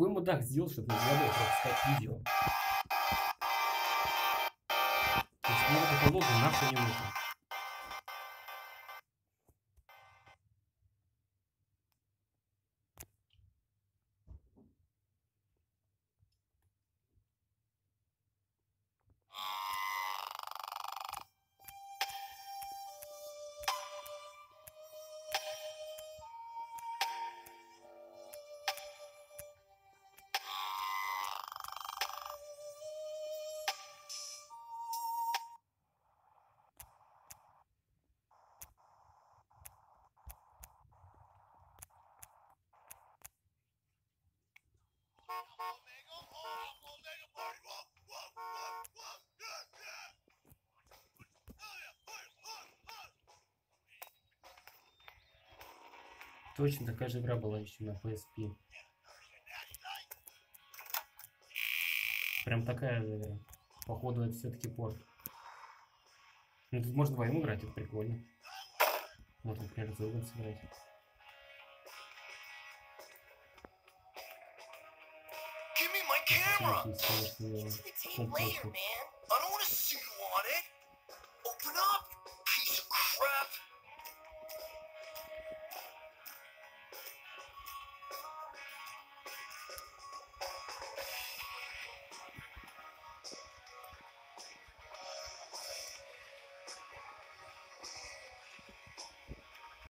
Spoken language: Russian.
Какой мудак сделал, чтобы нельзя было пропускать видео? То есть мне эта лоза нахуй не нужна. Точно такая же игра была еще на PSP. Прям такая же игра. Походу это все-таки порт. Ну тут можно вдвоем играть, это прикольно. Вот, например, с сыграть. camera. It's the team